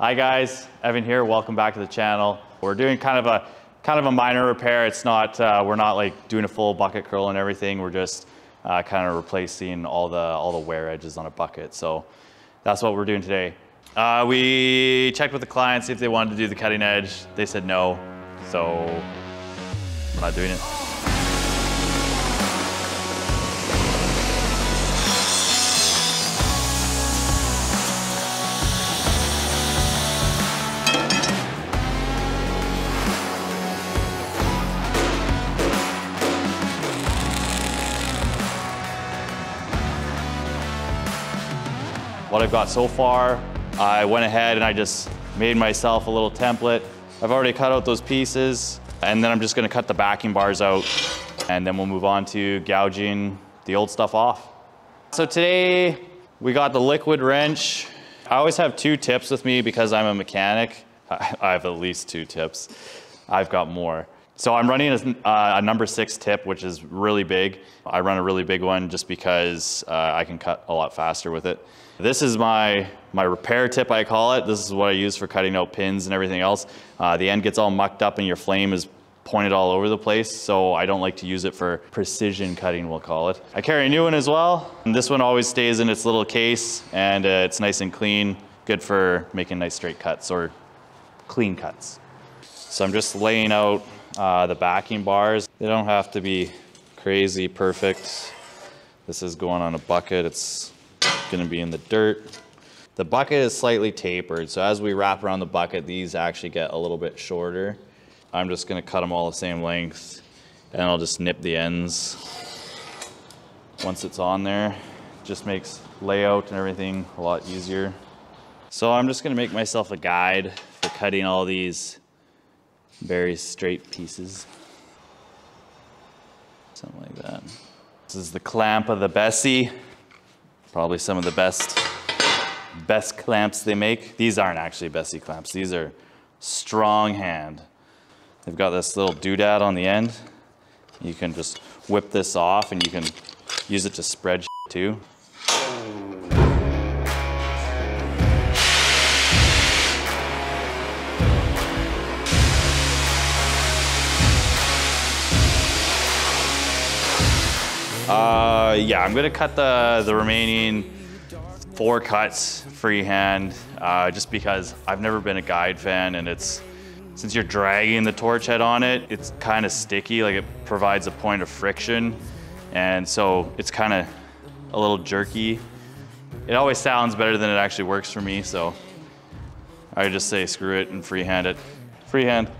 Hi guys, Evan here. Welcome back to the channel. We're doing kind of a kind of a minor repair. It's not uh, we're not like doing a full bucket curl and everything. We're just uh, kind of replacing all the all the wear edges on a bucket. So that's what we're doing today. Uh, we checked with the client see if they wanted to do the cutting edge. They said no, so we're not doing it. What I've got so far. I went ahead and I just made myself a little template. I've already cut out those pieces and then I'm just gonna cut the backing bars out and then we'll move on to gouging the old stuff off. So today we got the liquid wrench. I always have two tips with me because I'm a mechanic. I have at least two tips. I've got more. So I'm running a, uh, a, number six tip, which is really big. I run a really big one just because uh, I can cut a lot faster with it. This is my, my repair tip, I call it. This is what I use for cutting out pins and everything else. Uh, the end gets all mucked up and your flame is pointed all over the place, so I don't like to use it for precision cutting, we'll call it. I carry a new one as well. And this one always stays in its little case and uh, it's nice and clean, good for making nice straight cuts or clean cuts. So I'm just laying out uh, the backing bars. They don't have to be crazy perfect. This is going on a bucket. It's going to be in the dirt. The bucket is slightly tapered, so as we wrap around the bucket, these actually get a little bit shorter. I'm just going to cut them all the same length, and I'll just nip the ends. Once it's on there, just makes layout and everything a lot easier. So I'm just going to make myself a guide for cutting all these very straight pieces. Something like that. This is the clamp of the Bessey. Probably some of the best, best clamps they make. These aren't actually Bessey clamps. These are strong hand. They've got this little doodad on the end. You can just whip this off and you can use it to spread too. Uh, yeah, I'm gonna cut the, the remaining four cuts freehand, uh, just because I've never been a guide fan and it's, since you're dragging the torch head on it, it's kind of sticky, like it provides a point of friction. And so it's kind of a little jerky. It always sounds better than it actually works for me, so I just say screw it and freehand it. Freehand.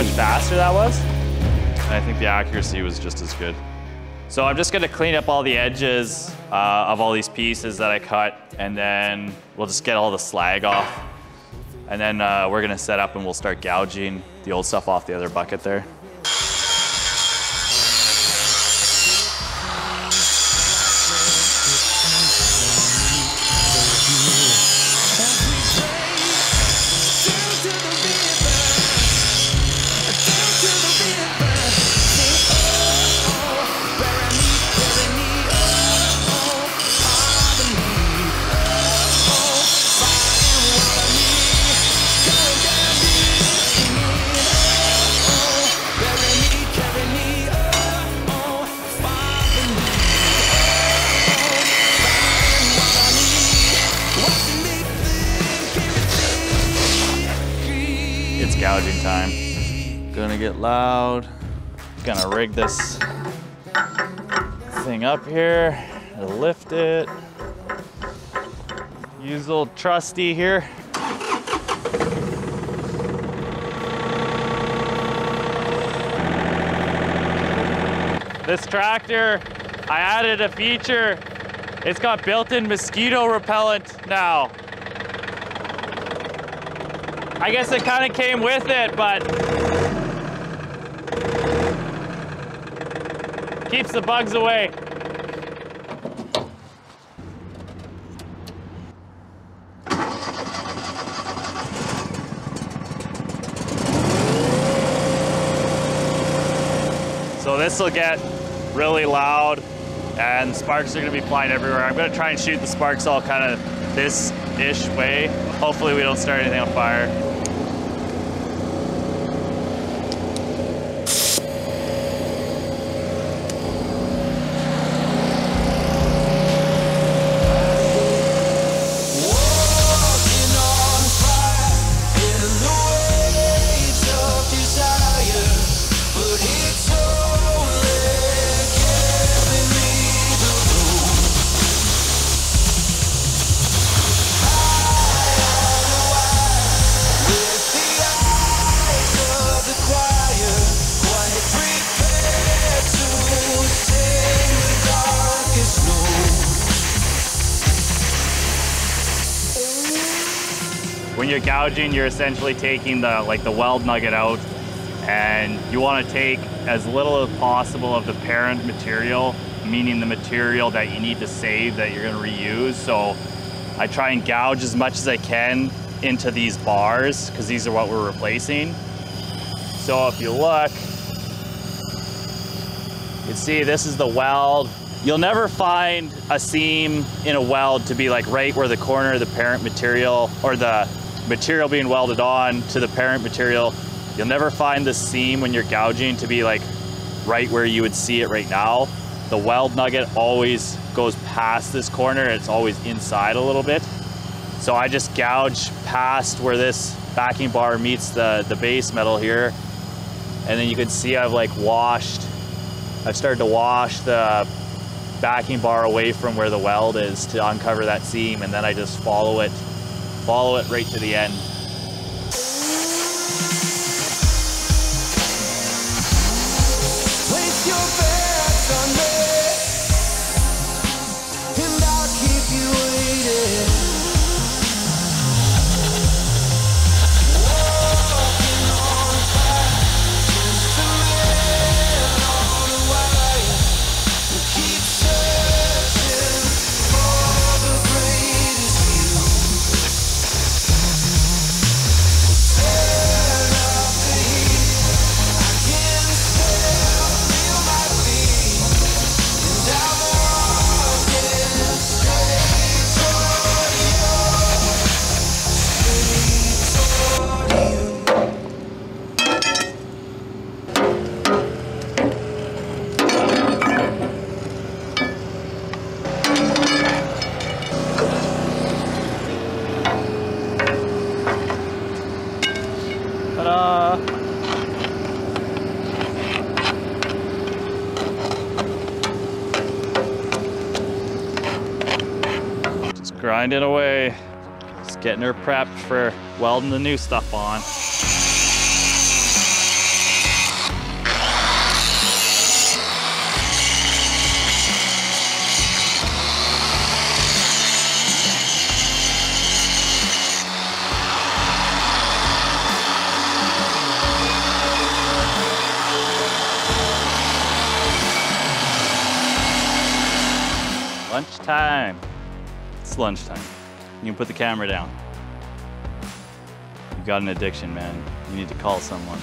Faster that was. And I think the accuracy was just as good. So I'm just gonna clean up all the edges uh, of all these pieces that I cut and then we'll just get all the slag off. And then uh, we're gonna set up and we'll start gouging the old stuff off the other bucket there. Loud. Gonna rig this thing up here, lift it. Use a little trusty here. This tractor, I added a feature. It's got built-in mosquito repellent now. I guess it kind of came with it, but Keeps the bugs away. So this will get really loud and sparks are gonna be flying everywhere. I'm gonna try and shoot the sparks all kind of this-ish way. Hopefully we don't start anything on fire. Gouging, you're essentially taking the like the weld nugget out and you want to take as little as possible of the parent material, meaning the material that you need to save that you're going to reuse. So I try and gouge as much as I can into these bars because these are what we're replacing. So if you look, you can see this is the weld. You'll never find a seam in a weld to be like right where the corner of the parent material or the material being welded on to the parent material. You'll never find the seam when you're gouging to be like right where you would see it right now. The weld nugget always goes past this corner. It's always inside a little bit. So I just gouge past where this backing bar meets the, the base metal here. And then you can see I've like washed, I've started to wash the backing bar away from where the weld is to uncover that seam. And then I just follow it, follow it right to the end. Just grinding away. Just getting her prepped for welding the new stuff on. Lunchtime. It's lunchtime. You can put the camera down. You've got an addiction, man. You need to call someone.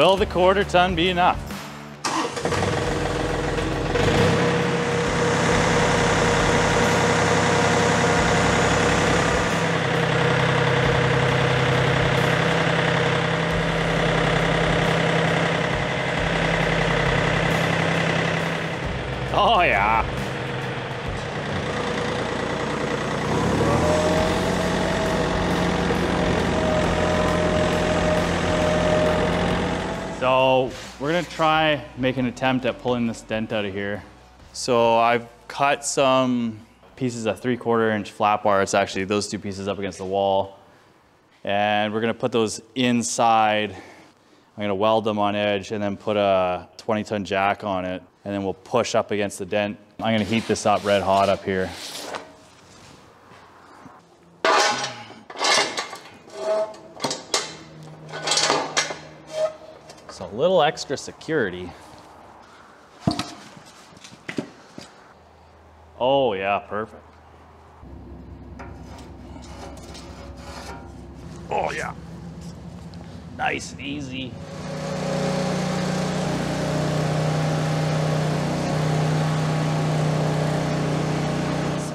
Will the quarter ton be enough? Oh yeah. So we're gonna try make an attempt at pulling this dent out of here. So I've cut some pieces of three quarter inch flat bar. It's actually those two pieces up against the wall. And we're gonna put those inside. I'm gonna weld them on edge and then put a 20 ton jack on it. And then we'll push up against the dent. I'm gonna heat this up red hot up here. Little extra security. Oh yeah, perfect. Oh yeah. Nice and easy.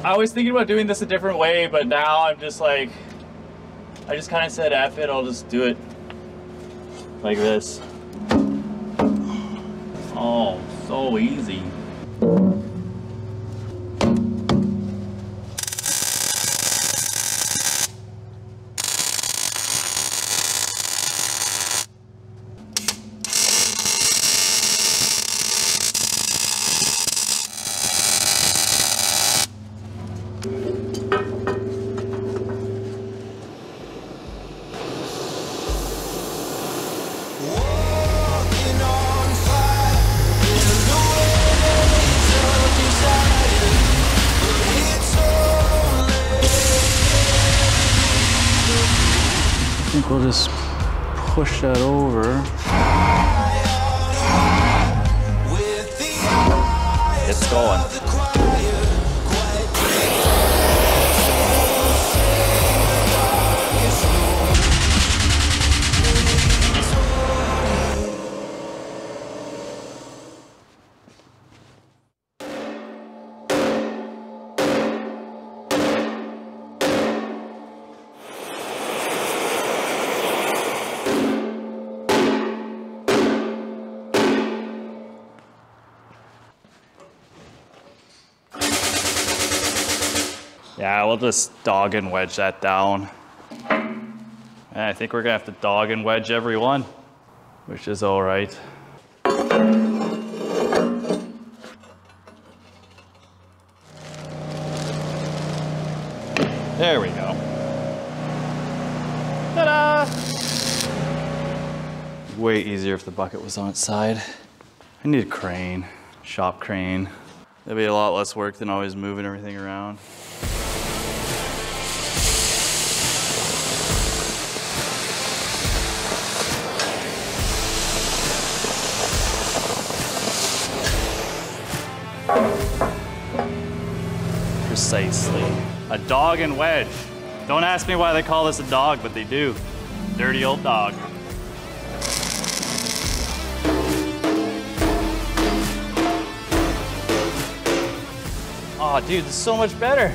I was thinking about doing this a different way, but now I'm just like, I just kind of said, F it, I'll just do it like this. Oh, so easy. Just push that over. It's going. Yeah, we'll just dog and wedge that down. And I think we're gonna have to dog and wedge every one, which is all right. There we go. Ta-da! Way easier if the bucket was on its side. I need a crane, shop crane. That'd be a lot less work than always moving everything around. Precisely. A dog and wedge. Don't ask me why they call this a dog, but they do. Dirty old dog. Oh, dude, this is so much better.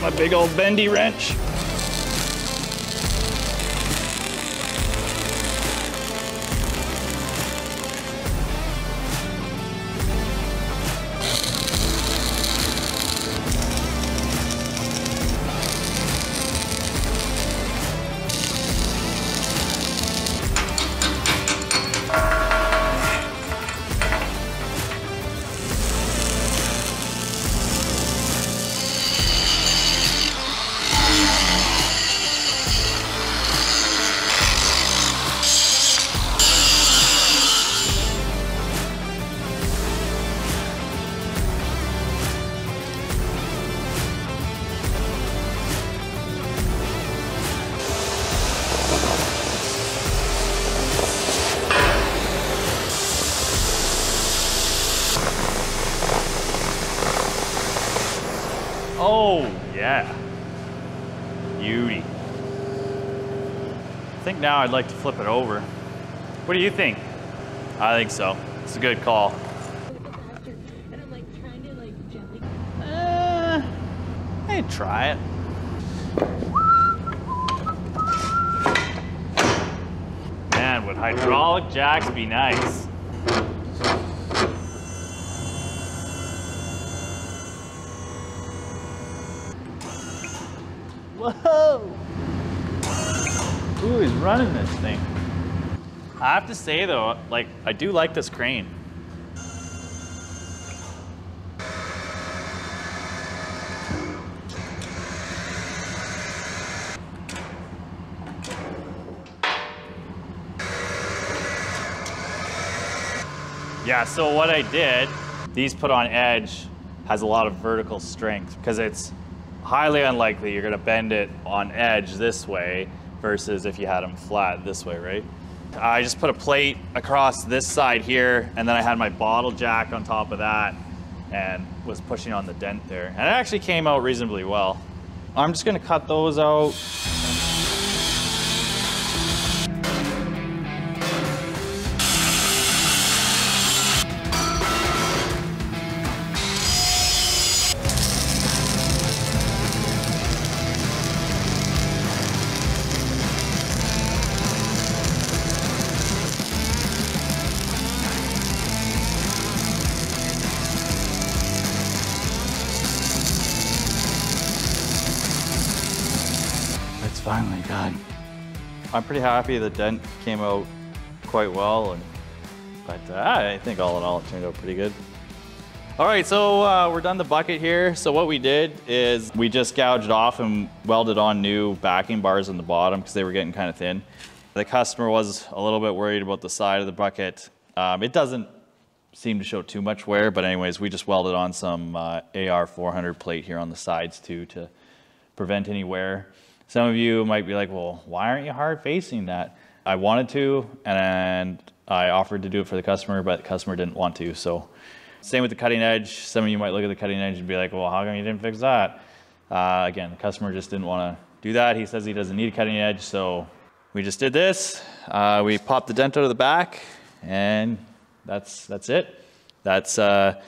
My big old bendy wrench. Think now I'd like to flip it over. What do you think? I think so. It's a good call. And I'm like trying to like gently. Uh, I'd try it. Man, would hydraulic jacks be nice? Running this thing. I have to say though, like, I do like this crane. Yeah, so what I did, these put on edge has a lot of vertical strength because it's highly unlikely you're gonna bend it on edge this way versus if you had them flat this way, right? I just put a plate across this side here and then I had my bottle jack on top of that and was pushing on the dent there. And it actually came out reasonably well. I'm just gonna cut those out. Pretty happy the dent came out quite well, and but uh, I think all in all it turned out pretty good. All right, so uh, we're done the bucket here. So what we did is we just gouged off and welded on new backing bars on the bottom because they were getting kind of thin. The customer was a little bit worried about the side of the bucket. Um, it doesn't seem to show too much wear, but anyways, we just welded on some uh, AR 400 plate here on the sides too to prevent any wear. Some of you might be like, well, why aren't you hard facing that? I wanted to, and I offered to do it for the customer, but the customer didn't want to. So, same with the cutting edge. Some of you might look at the cutting edge and be like, well, how come you didn't fix that? Uh, again, the customer just didn't want to do that. He says he doesn't need a cutting edge, so we just did this. Uh, we popped the dent out of the back, and that's that's it. That's uh,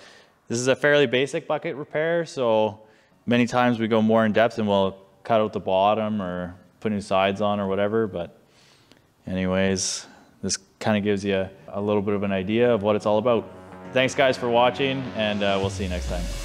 this is a fairly basic bucket repair, so many times we go more in depth and we'll cut out the bottom or put new sides on or whatever. But anyways, this kind of gives you a little bit of an idea of what it's all about. Thanks guys for watching, and uh, we'll see you next time.